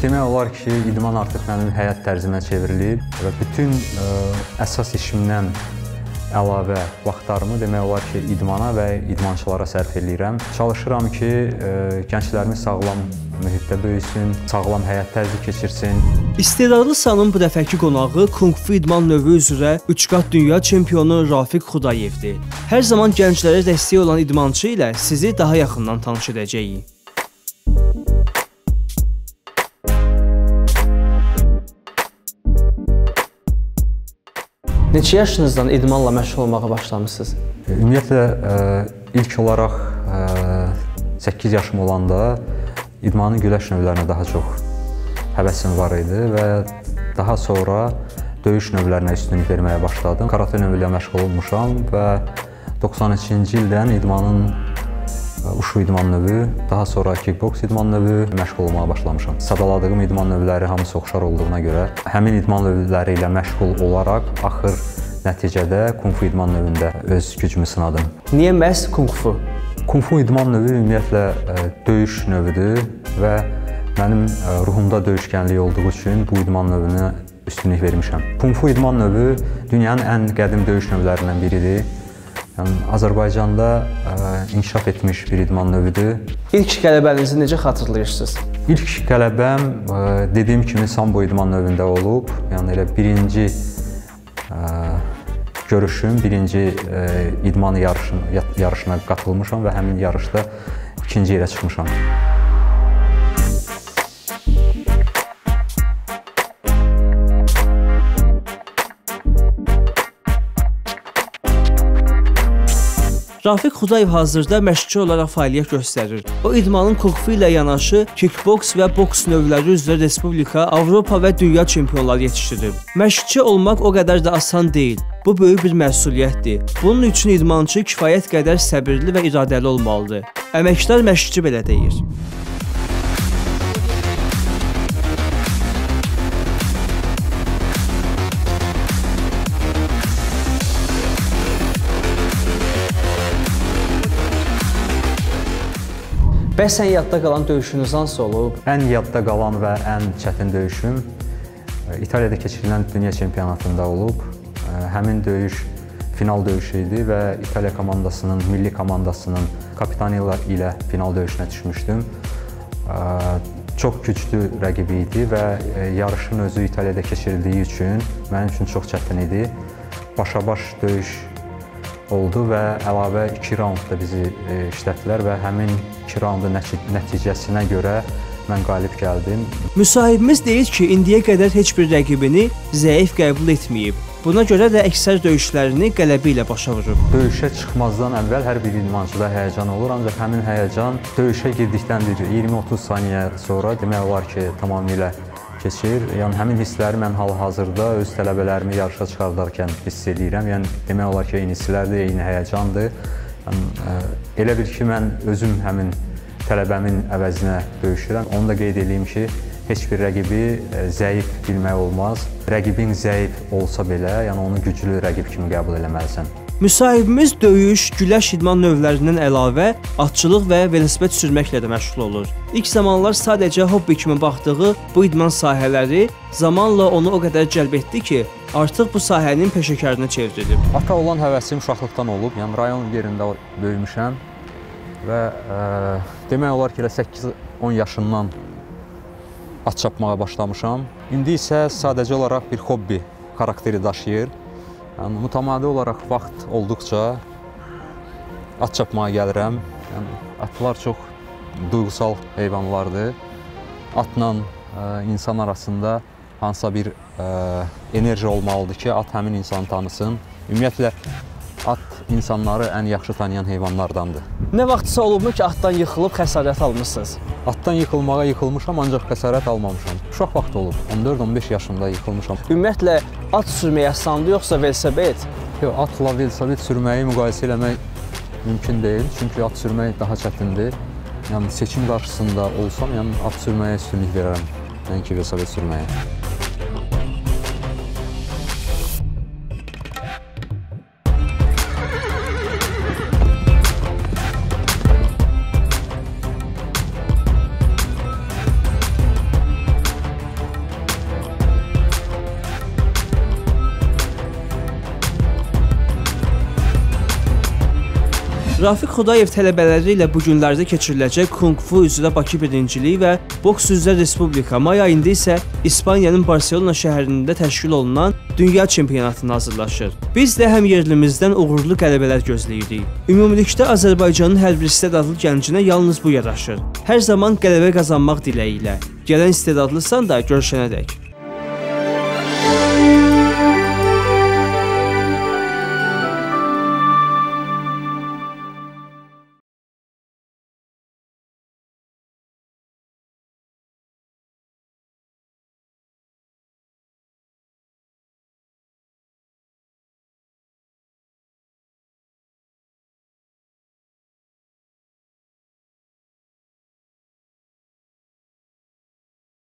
Demək olar ki, idman artıq mənim həyat tərzimə çevrilib və bütün ə, əsas işimdən əlavə vaxtlarımı demək olar ki, idmana və idmançılara sərf eləyirəm. Çalışıram ki, ə, gənclərimiz sağlam mühitdə böyüsün, sağlam həyat tərzi keçirsin. İstedadlı Sanın bu dəfəki qonağı Kung Fu idman növü üzrə 3 qat dünya çempionu Rafiq Xudayevdir. Hər zaman gənclərə dəstək olan idmançı ilə sizi daha yaxından tanış edəcəyik. Neçə yaşınızdan idmanla məşğul olmağa başlamısınız? Ümumiyyətlə ə, ilk olaraq ə, 8 yaşım olanda idmanın güləş növlərinə daha çox həvəsim var idi və daha sonra döyüş növlərinə üstünlük verməyə başladım. Karate növü ilə məşğul olmuşam və 92-ci ildən idmanın Uşu idman növü, daha sonra kickboks idman növü məşğul olmağa başlamışam. Sadaladığım idman növləri hamısı oxşar olduğuna görə həmin idman növləri ilə məşğul olaraq axır nəticədə kung fu idman növündə öz gücümü sınadım. Niyə məhz kung fu? Kung fu idman növü ümumiyyətlə döyüş növüdür və mənim ruhumda döyüşkənlik olduğu üçün bu idman növünə üstünlük vermişəm. Kung fu idman növü dünyanın ən qədim döyüş növlərindən biridir. Yəni Azərbaycanda ə, inkişaf etmiş bir idman növüdür. İlk qələbənizi necə xatırlayırsınız? İlk qələbəm ə, dediyim kimi sambo idman növündə olub. Yəni elə birinci ə, görüşüm, birinci ə, idman yarışına, yarışına qatılmışam və həmin yarışda ikinci yerə çıxmışam. Rafiq Xudayev hazırda məşqçi olaraq fəaliyyət göstərir. O idmanın kung-fu ilə yanaşı kickboks və boks növləri üzrə respublika, Avropa və dünya çempionları yetişdirib. Məşqçi olmaq o qədər də asan deyil. Bu böyük bir məsuliyyətdir. Bunun üçün idmançı kifayət qədər səbirli və iradəli olmalıdır. Əməkdar məşqçi belə deyir. Bəs sən yadda qalan döyüşünüz hansı olub? Ən yadda qalan və ən çətin döyüşüm e, İtaliyada keçirilən dünya çempionatında olub. E, həmin döyüş final döyüşü idi və İtaliya komandasının, milli komandasının kapitanı ilə final döyüşünə düşmüşdüm. E, çox güclü rəqibi idi və yarışın özü İtaliyada keçirildiyi üçün mənim üçün çox çətin idi. Başa-baş döyüş oldu və əlavə 2 raundda bizi e, işlətdilər və həmin 2 raundun nəticəsinə görə mən qalib gəldim. Müsahibimiz deyir ki, indiyə qədər heç bir rəqibini zəif qəbul etməyib. Buna görə də əksər döyüşlərini qələbə ilə başa vurub. Döyüşə çıxmazdan əvvəl hər bir idmançıda həyəcan olur, ancaq həmin həyəcan döyüşə girdikdən bir 20-30 saniyə sonra demək olar ki, tamamilə keçir. Yəni həmin hissləri mən hal-hazırda öz tələbələrimi yarışa çıxardarkən hiss edirəm. Yəni demək olar ki, eyni hisslərdir, eyni həyəcandır. Yəni elə bil ki, mən özüm həmin tələbəmin əvəzinə döyüşürəm. Onu da qeyd edeyim ki, heç bir rəqibi zəif bilmək olmaz. Rəqibin zəif olsa belə, yəni onu güclü rəqib kimi qəbul etməlisən. Müsahibimiz döyüş, güləş idman növlərindən əlavə atçılıq və velosiped sürməklə də məşğul olur. İlk zamanlar sadəcə hobbi kimi baxdığı bu idman sahələri zamanla onu o qədər cəlb etdi ki, artıq bu sahənin peşəkarına çevrilib. Ata olan həvəsim uşaqlıqdan olub. Yəni rayon yerində böyümüşəm və ə, demək olar ki, elə 8-10 yaşından at çapmağa başlamışam. İndi isə sadəcə olaraq bir hobbi xarakteri daşıyır. Yəni mütəmadi olaraq vaxt olduqca at çapmağa gəlirəm. Yəni atlar çox duyğusal heyvanlardır. Atla ə, e, insan arasında hansısa bir ə, e, enerji olmalıdır ki, at həmin insanı tanısın. Ümumiyyətlə insanları ən yaxşı tanıyan heyvanlardandır. Nə vaxtsa olubmu ki, atdan yıxılıb xəsarət almısınız? Atdan yıxılmağa yıxılmışam, ancaq xəsarət almamışam. Uşaq vaxt olub, 14-15 yaşımda yıxılmışam. Ümumiyyətlə, at sürməyə asandır, yoxsa velosiped? Yox, atla velosiped sürməyi müqayisə eləmək mümkün deyil, çünki at sürmək daha çətindir. Yəni seçim qarşısında olsam, yəni at sürməyə üstünlük verərəm, nəinki velosiped sürməyə. Rafiq Xudayev tələbələri ilə bu günlərdə keçiriləcək Kung Fu üzrə Bakı birinciliyi və boks üzrə Respublika, may ayında isə İspaniyanın Barselona şəhərində təşkil olunan dünya çempionatına hazırlaşır. Biz də həm yerlimizdən uğurlu qələbələr gözləyirik. Ümumilikdə Azərbaycanın hər bir istedadlı gəncinə yalnız bu yaraşır. Hər zaman qələbə qazanmaq diləyi ilə. Gələn istedadlısan da görüşənədək.